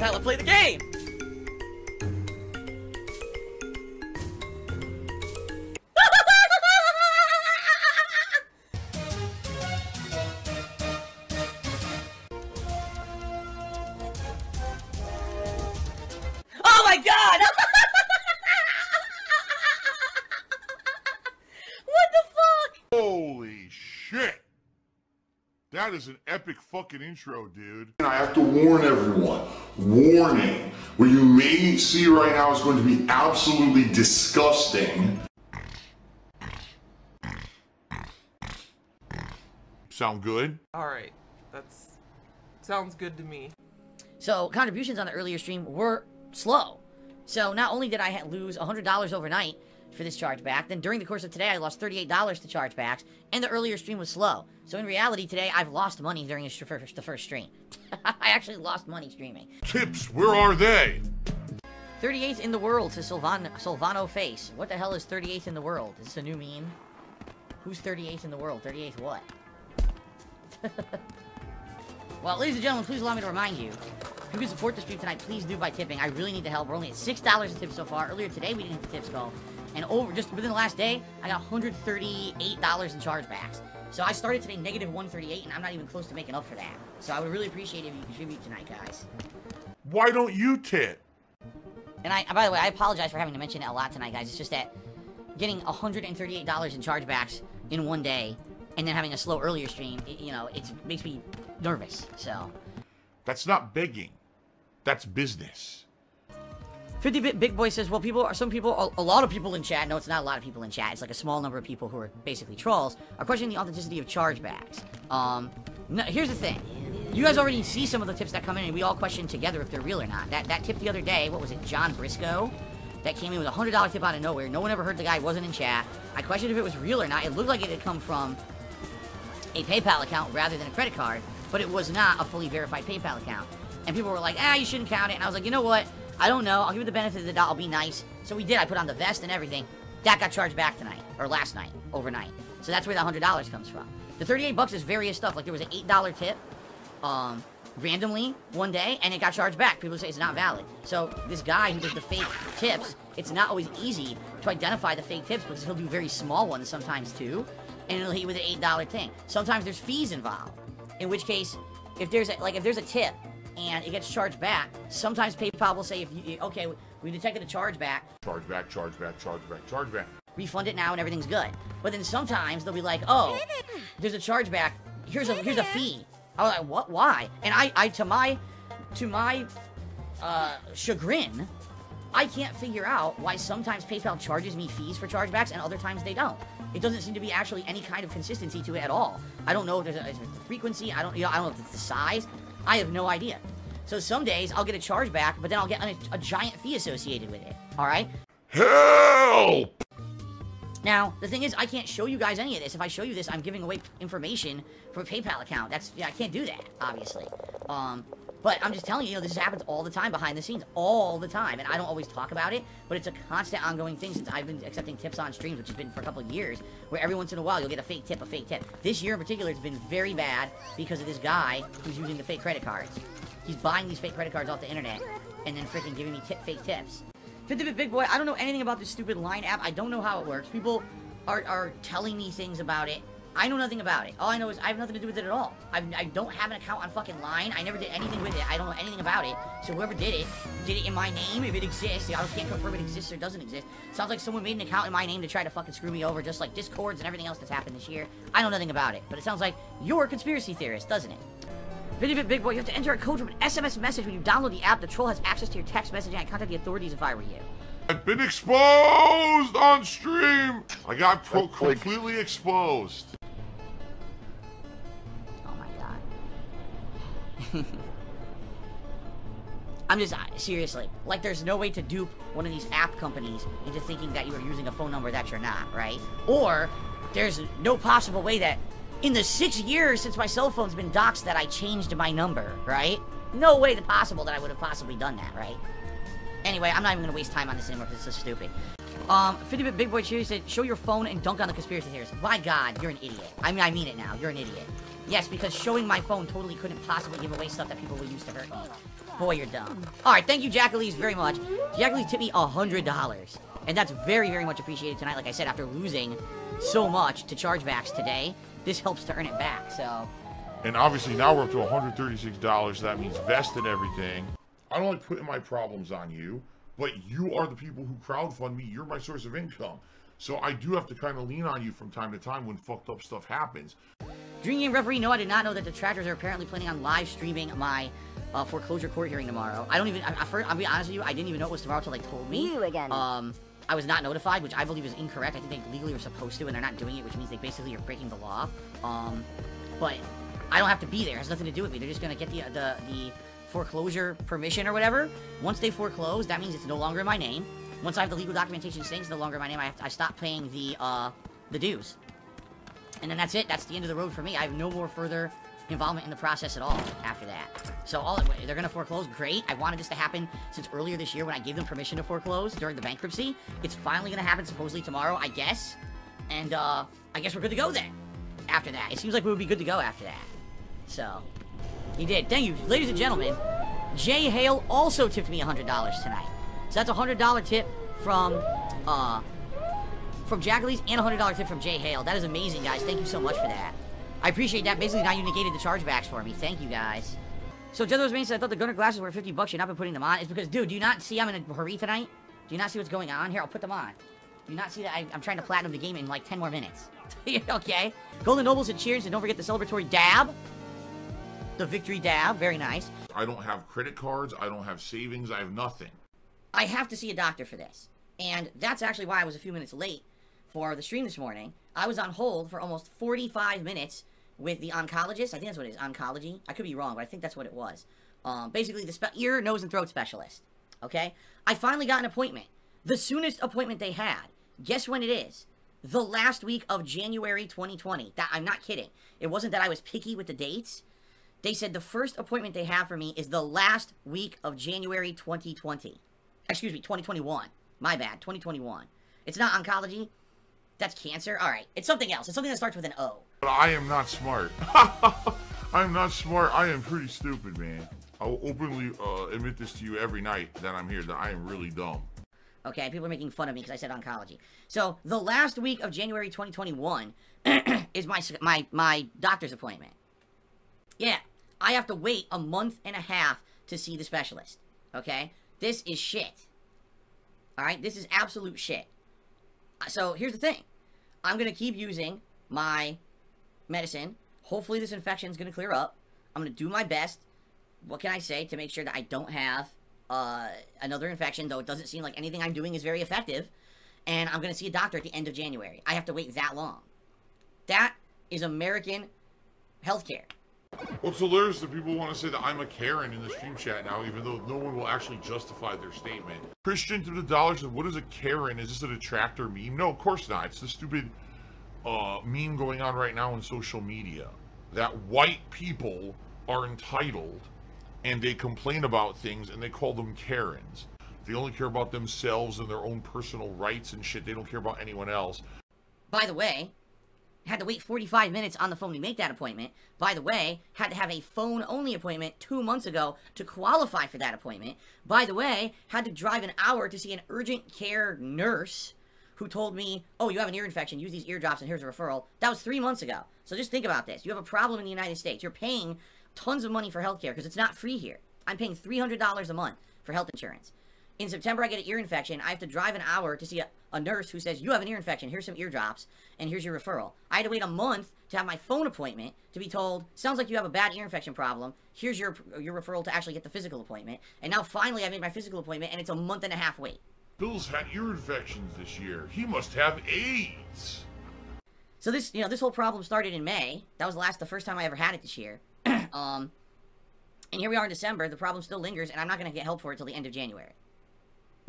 how I play the game! That is an epic fucking intro, dude. And I have to warn everyone. Warning. What you may see right now is going to be absolutely disgusting. Sound good? Alright, that's... sounds good to me. So contributions on the earlier stream were slow. So not only did I ha- lose $100 overnight for this chargeback, then during the course of today I lost $38 to chargebacks, and the earlier stream was slow. So in reality today I've lost money during the, first, the first stream. I actually lost money streaming. Tips, where are they? 38th in the world to Silvan- Silvano Face. What the hell is 38th in the world? Is this a new meme? Who's 38th in the world? 38th what? well, ladies and gentlemen, please allow me to remind you, if you can support the stream tonight, please do by tipping. I really need the help. We're only at $6 a tip so far. Earlier today, we didn't hit the tips goal. And over, just within the last day, I got $138 in chargebacks. So I started today negative 138, and I'm not even close to making up for that. So I would really appreciate it if you contribute tonight, guys. Why don't you tip? And I, by the way, I apologize for having to mention it a lot tonight, guys. It's just that getting $138 in chargebacks in one day and then having a slow earlier stream, it, you know, it makes me nervous. So, That's not begging. That's business. 50-bit big boy says, well, people are some people, a, a lot of people in chat. No, it's not a lot of people in chat. It's like a small number of people who are basically trolls are questioning the authenticity of chargebacks. Um, no, here's the thing. You guys already see some of the tips that come in, and we all question together if they're real or not. That that tip the other day, what was it, John Briscoe? That came in with a hundred dollar tip out of nowhere. No one ever heard the guy. Wasn't in chat. I questioned if it was real or not. It looked like it had come from a PayPal account rather than a credit card, but it was not a fully verified PayPal account. And people were like, ah, you shouldn't count it. And I was like, you know what? I don't know. I'll give you the benefit of the doubt. I'll be nice. So we did. I put on the vest and everything. That got charged back tonight, or last night, overnight. So that's where the hundred dollars comes from. The thirty-eight bucks is various stuff. Like there was an eight dollar tip, um, randomly one day, and it got charged back. People say it's not valid. So this guy who does the fake tips, it's not always easy to identify the fake tips because he'll do very small ones sometimes too, and it'll hit with an eight dollar thing. Sometimes there's fees involved, in which case, if there's a, like if there's a tip and it gets charged back, sometimes PayPal will say if you okay, we detected a charge back, Charge back, charge back, charge back, charge back. refund it now and everything's good. But then sometimes they'll be like, oh, there's a chargeback. Here's a here's a fee. I was like, what? Why? And I, I to my to my uh, chagrin, I can't figure out why sometimes PayPal charges me fees for chargebacks and other times they don't. It doesn't seem to be actually any kind of consistency to it at all. I don't know if there's a, the frequency. I don't you know I don't know if it's the size. I have no idea. So some days I'll get a chargeback, but then I'll get a, a giant fee associated with it. All right. Help! Now, the thing is, I can't show you guys any of this. If I show you this, I'm giving away information from a PayPal account. That's, yeah, I can't do that, obviously. Um, but I'm just telling you, you know, this happens all the time behind the scenes, all the time. And I don't always talk about it, but it's a constant ongoing thing since I've been accepting tips on streams, which has been for a couple years, where every once in a while you'll get a fake tip, a fake tip. This year in particular, it's been very bad because of this guy who's using the fake credit cards. He's buying these fake credit cards off the internet and then freaking giving me tip, fake tips. 50-bit big boy, I don't know anything about this stupid line app. I don't know how it works. People are, are telling me things about it. I know nothing about it. All I know is I have nothing to do with it at all. I, I don't have an account on fucking Line. I never did anything with it. I don't know anything about it. So whoever did it, did it in my name if it exists. I can't confirm it exists or doesn't exist. Sounds like someone made an account in my name to try to fucking screw me over, just like Discords and everything else that's happened this year. I know nothing about it. But it sounds like you're a conspiracy theorist, doesn't it? 50-bit big boy, you have to enter a code from an SMS message when you download the app. The troll has access to your text messaging. I contact the authorities if I were you. I've been exposed on stream. I got pro- completely exposed. I'm just, seriously, like there's no way to dupe one of these app companies into thinking that you are using a phone number that you're not, right? Or, there's no possible way that in the six years since my cell phone's been doxxed that I changed my number, right? No way possible that I would have possibly done that, right? Anyway, I'm not even gonna waste time on this anymore because it's so stupid. Um, 50-bit Big Boy Cheery said, show your phone and dunk on the conspiracy theorists. My God, you're an idiot. I mean, I mean it now. You're an idiot. Yes, because showing my phone totally couldn't possibly give away stuff that people will use to hurt me. Boy, you're dumb. Alright, thank you, Jackalese, very much. Jackalese tipped me $100. And that's very, very much appreciated tonight. Like I said, after losing so much to chargebacks today, this helps to earn it back, so... And obviously now we're up to $136. That means vest and everything. I don't like putting my problems on you, but you are the people who crowdfund me. You're my source of income. So I do have to kind of lean on you from time to time when fucked up stuff happens. Dream Game Referee, no, I did not know that the Detractors are apparently planning on live streaming my uh, foreclosure court hearing tomorrow. I don't even, I, I, first, I'll be honest with you, I didn't even know it was tomorrow until they told me. You again. Um, I was not notified, which I believe is incorrect. I think they legally were supposed to, and they're not doing it, which means they basically are breaking the law. Um, but I don't have to be there. It has nothing to do with me. They're just gonna get the the the foreclosure permission or whatever. Once they foreclose, that means it's no longer my name. Once I have the legal documentation saying it's no longer my name, I have to, I stop paying the uh the dues. And then that's it. That's the end of the road for me. I have no more further involvement in the process at all after that. So all they're gonna foreclose, great. I wanted this to happen since earlier this year when I gave them permission to foreclose during the bankruptcy. It's finally gonna happen supposedly tomorrow, I guess. And uh I guess we're good to go then. After that. It seems like we would be good to go after that. So he did. Thank you. Ladies and gentlemen, Jay Hale also tipped me $100 tonight. So that's a $100 tip from uh from Jackalese and a $100 tip from Jay Hale. That is amazing, guys. Thank you so much for that. I appreciate that. Basically, now you negated the chargebacks for me. Thank you, guys. So, Jethro's Main said, I thought the Gunnar glasses were 50 bucks. You've not been putting them on. It's because, dude, do you not see I'm in a hurry tonight? Do you not see what's going on? Here, I'll put them on. Do you not see that I, am trying to platinum the game in like 10 more minutes? okay. Golden Nobles and cheers, and don't forget the celebratory dab. The victory dab. Very nice. I don't have credit cards. I don't have savings. I have nothing. I have to see a doctor for this. And that's actually why I was a few minutes late for the stream this morning. I was on hold for almost 45 minutes with the oncologist. I think that's what it is, oncology. I could be wrong, but I think that's what it was. Um, basically, the ear, nose, and throat specialist. Okay? I finally got an appointment. The soonest appointment they had. Guess when it is? The last week of January 2020. That I'm not kidding. It wasn't that I was picky with the dates. They said the first appointment they have for me is the last week of January 2020. Excuse me, 2021. My bad, 2021. It's not oncology. That's cancer? Alright, it's something else. It's something that starts with an O. But I am not smart. I'm not smart. I am pretty stupid, man. I will openly uh, admit this to you every night that I'm here, that I am really dumb. Okay, people are making fun of me because I said oncology. So, the last week of January 2021 is my, my, my doctor's appointment. Yeah, I have to wait a month and a half to see the specialist. Okay? This is shit. Alright? This is absolute shit. So, here's the thing. I'm going to keep using my medicine. Hopefully this infection is going to clear up. I'm going to do my best. What can I say to make sure that I don't have uh, another infection, though it doesn't seem like anything I'm doing is very effective. And I'm going to see a doctor at the end of January. I have to wait that long. That is American healthcare. Well, it's hilarious that people want to say that I'm a Karen in the stream chat now, even though no one will actually justify their statement. Christian to the dollar said, what is a Karen? Is this a detractor meme? No, of course not. It's the stupid uh, meme going on right now in social media that white people are entitled and they complain about things and they call them Karens. They only care about themselves and their own personal rights and shit. They don't care about anyone else. By the way, had to wait 45 minutes on the phone to make that appointment. By the way, had to have a phone-only appointment two months ago to qualify for that appointment. By the way, had to drive an hour to see an urgent care nurse who told me, oh, you have an ear infection, use these ear drops and here's a referral. That was three months ago. So just think about this. You have a problem in the United States. You're paying tons of money for healthcare because it's not free here. I'm paying $300 a month for health insurance. In September, I get an ear infection. I have to drive an hour to see a, a nurse who says, you have an ear infection, here's some ear drops, and here's your referral. I had to wait a month to have my phone appointment to be told, sounds like you have a bad ear infection problem, here's your, your referral to actually get the physical appointment. And now finally I made my physical appointment, and it's a month and a half wait. Bill's had ear infections this year. He must have AIDS. So this, you know, this whole problem started in May. That was the last, the first time I ever had it this year. um, and here we are in December. The problem still lingers, and I'm not going to get help for it till the end of January.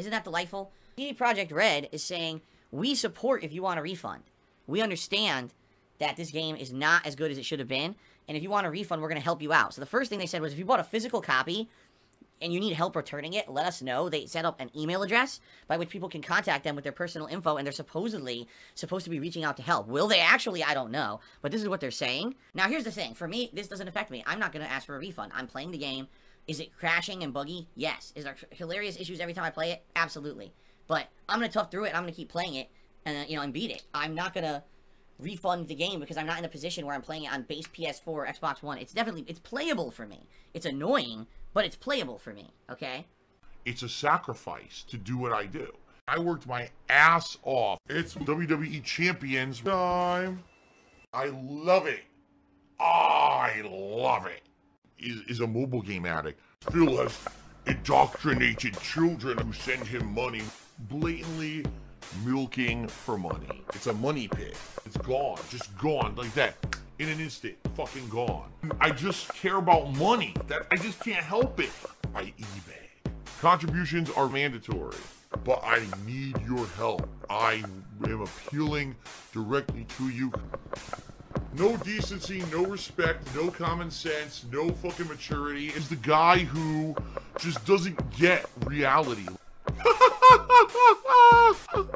Isn't that delightful? CD Projekt Red is saying, we support if you want a refund. We understand that this game is not as good as it should have been, and if you want a refund, we're going to help you out. So the first thing they said was, if you bought a physical copy, and you need help returning it, let us know. They set up an email address by which people can contact them with their personal info, and they're supposedly supposed to be reaching out to help. Will they actually? I don't know, but this is what they're saying. Now, here's the thing: for me, this doesn't affect me. I'm not going to ask for a refund. I'm playing the game. Is it crashing and buggy? Yes. Is there hilarious issues every time I play it? Absolutely. But I'm gonna tough through it. I'm gonna keep playing it, and uh, you know, and beat it. I'm not gonna refund the game because I'm not in a position where I'm playing it on base PS4 or Xbox One. It's definitely it's playable for me. It's annoying, but it's playable for me. Okay. It's a sacrifice to do what I do. I worked my ass off. It's WWE Champions time. I love it. I love it. Is, is a mobile game addict. Still has indoctrinated children who send him money, blatantly milking for money. It's a money pit. It's gone, just gone like that. In an instant, fucking gone. I just care about money. That I just can't help it. I eBay. Contributions are mandatory, but I need your help. I am appealing directly to you. No decency, no respect, no common sense, no fucking maturity is the guy who just doesn't get reality.